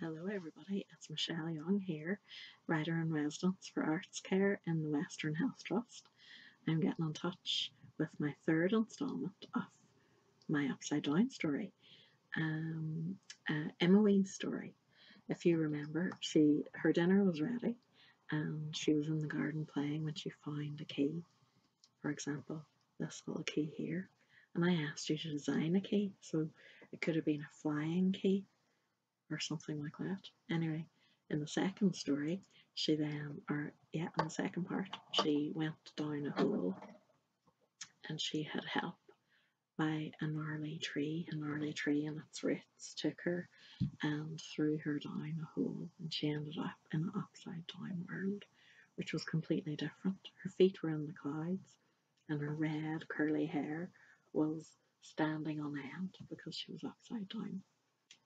Hello everybody, it's Michelle Young here, writer in residence for Arts Care in the Western Health Trust. I'm getting in touch with my third instalment of my Upside Down story, um, uh, Emma story. If you remember, she her dinner was ready and she was in the garden playing when she found a key. For example, this little key here. And I asked you to design a key, so it could have been a flying key or something like that. Anyway, in the second story, she then, or yeah, in the second part, she went down a hole and she had help by a gnarly tree. A gnarly tree and its roots took her and threw her down a hole, and she ended up in an upside down world, which was completely different. Her feet were in the clouds, and her red curly hair was standing on end because she was upside down.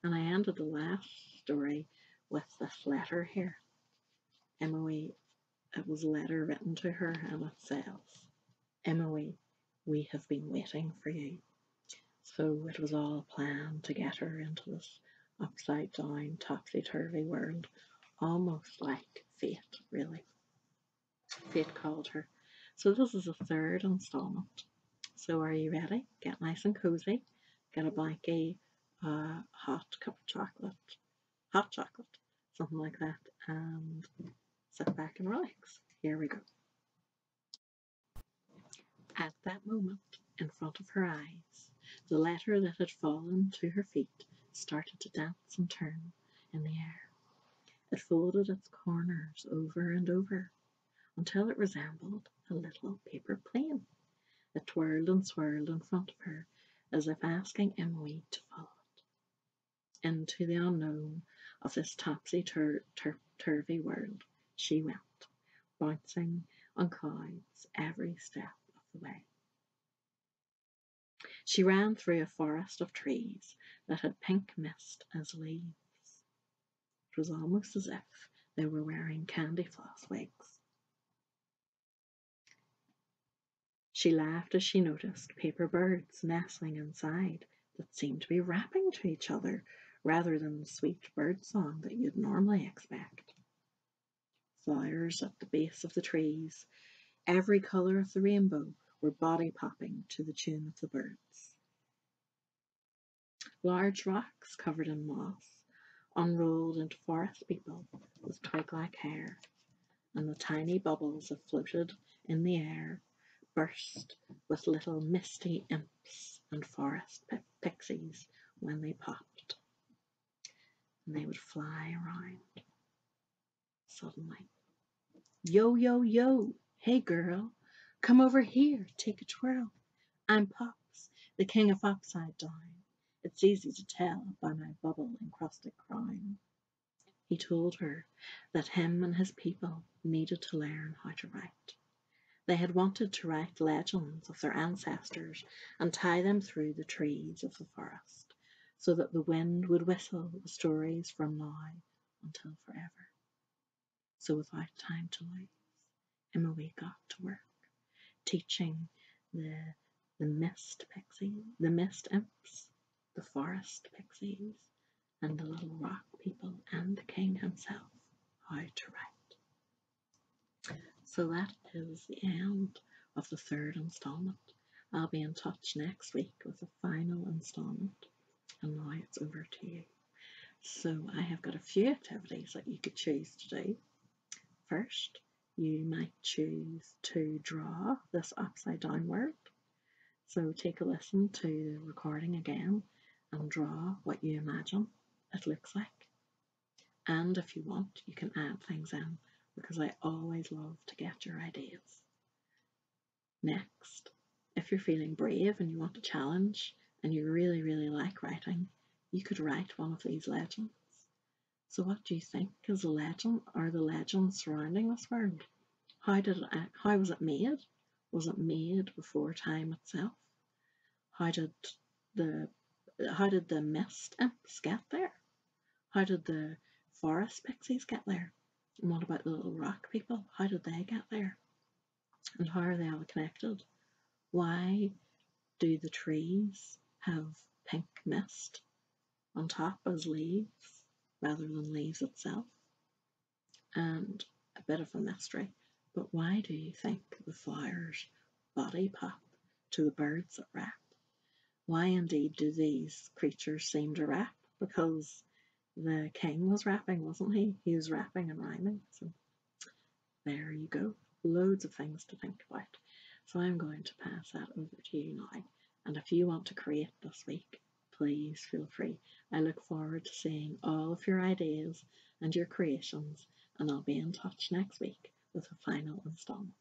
And I ended the last story with this letter here. Emily, it was a letter written to her and it says, Emily, we have been waiting for you. So it was all planned to get her into this upside down, topsy turvy world, almost like fate, really. Fate called her. So this is the third installment. So are you ready? Get nice and cozy, get a blankie, a hot cup of chocolate, hot chocolate, something like that, and sit back and relax. Here we go. At that moment, in front of her eyes, the letter that had fallen to her feet started to dance and turn in the air. It folded its corners over and over until it resembled a little paper plane. It twirled and swirled in front of her as if asking Emily to follow into the unknown of this topsy-turvy world she went, bouncing on clouds every step of the way. She ran through a forest of trees that had pink mist as leaves. It was almost as if they were wearing candy floss wigs. She laughed as she noticed paper birds nestling inside that seemed to be rapping to each other rather than the sweet bird song that you'd normally expect. Flowers at the base of the trees, every colour of the rainbow, were body popping to the tune of the birds. Large rocks covered in moss unrolled into forest people with twig-like hair, and the tiny bubbles that floated in the air burst with little misty imps and forest pixies when they popped and they would fly around. Suddenly, yo, yo, yo, hey girl, come over here, take a twirl. I'm Pops, the king of upside down. It's easy to tell by my bubble encrusted crown. He told her that him and his people needed to learn how to write. They had wanted to write legends of their ancestors and tie them through the trees of the forest so that the wind would whistle the stories from now until forever. So without time to lose, Emily got to work, teaching the the mist pixies, the mist imps, the forest pixies, and the little rock people and the king himself how to write. So that is the end of the third installment. I'll be in touch next week with the final installment and now it's over to you. So I have got a few activities that you could choose to do. First, you might choose to draw this upside down world. So take a listen to the recording again and draw what you imagine it looks like. And if you want, you can add things in because I always love to get your ideas. Next, if you're feeling brave and you want a challenge, and you really, really like writing, you could write one of these legends. So what do you think is a legend or the legend surrounding this world? How did it how was it made? Was it made before time itself? How did the how did the mist imps get there? How did the forest pixies get there? And what about the little rock people? How did they get there? And how are they all connected? Why do the trees have pink mist on top as leaves? rather than leaves itself. And a bit of a mystery, but why do you think the flowers body pop to the birds that rap? Why indeed do these creatures seem to rap? Because the king was rapping, wasn't he? He was rapping and rhyming. So there you go. Loads of things to think about. So I'm going to pass that over to you now. And if you want to create this week, please feel free. I look forward to seeing all of your ideas and your creations, and I'll be in touch next week with a final installment.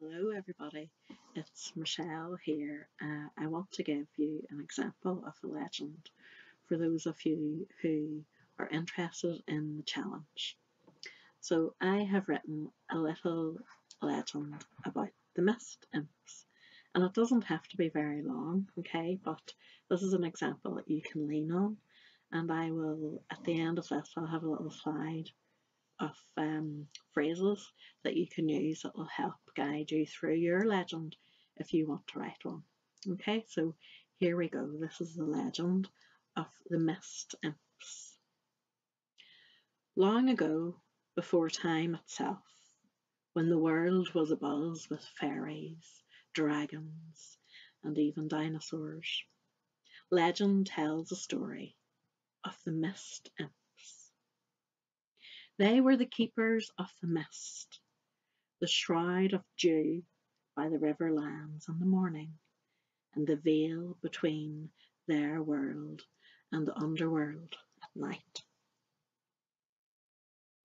Hello everybody, it's Michelle here. Uh, I want to give you an example of a legend for those of you who are interested in the challenge. So I have written a little legend about the mist imps and it doesn't have to be very long, okay, but this is an example that you can lean on and I will, at the end of this, I'll have a little slide of um, phrases that you can use that will help guide you through your legend if you want to write one. Okay, so here we go. This is the legend of the mist imps. Long ago, before time itself, when the world was abuzz with fairies, dragons, and even dinosaurs, legend tells a story of the mist imps. They were the keepers of the mist, the shroud of dew by the river lands in the morning, and the veil between their world and the underworld at night.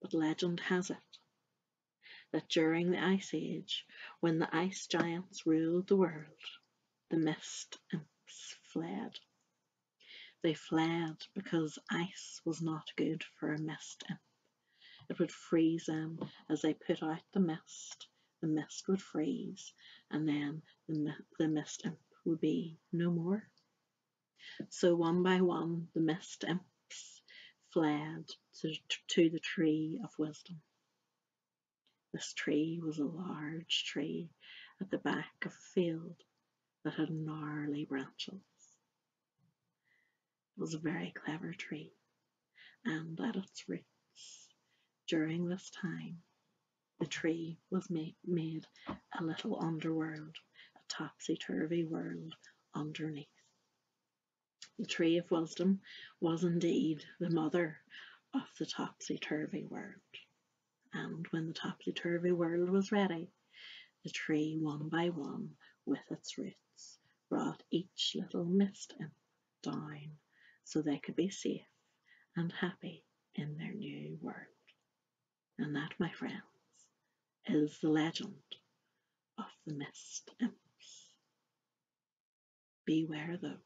But legend has it that during the Ice Age, when the ice giants ruled the world, the mist imps fled. They fled because ice was not good for a mist imp. It would freeze them as they put out the mist. The mist would freeze, and then the, the mist imp would be no more. So one by one, the mist imps fled to, to the tree of wisdom. This tree was a large tree at the back of a field that had gnarly branches. It was a very clever tree, and at its roots, during this time, the tree was made, made a little underworld, a topsy-turvy world underneath. The tree of wisdom was indeed the mother of the topsy-turvy world. And when the topsy-turvy world was ready, the tree one by one with its roots brought each little mist imp down so they could be safe and happy in their new world. And that, my friends, is the legend of the mist imps. Beware though,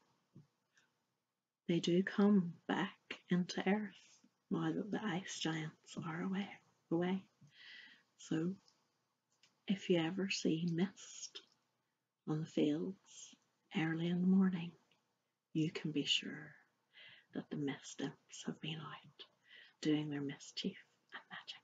they do come back into earth now that the ice giants are away. away. So, if you ever see mist on the fields early in the morning, you can be sure that the mist imps have been out doing their mischief and magic.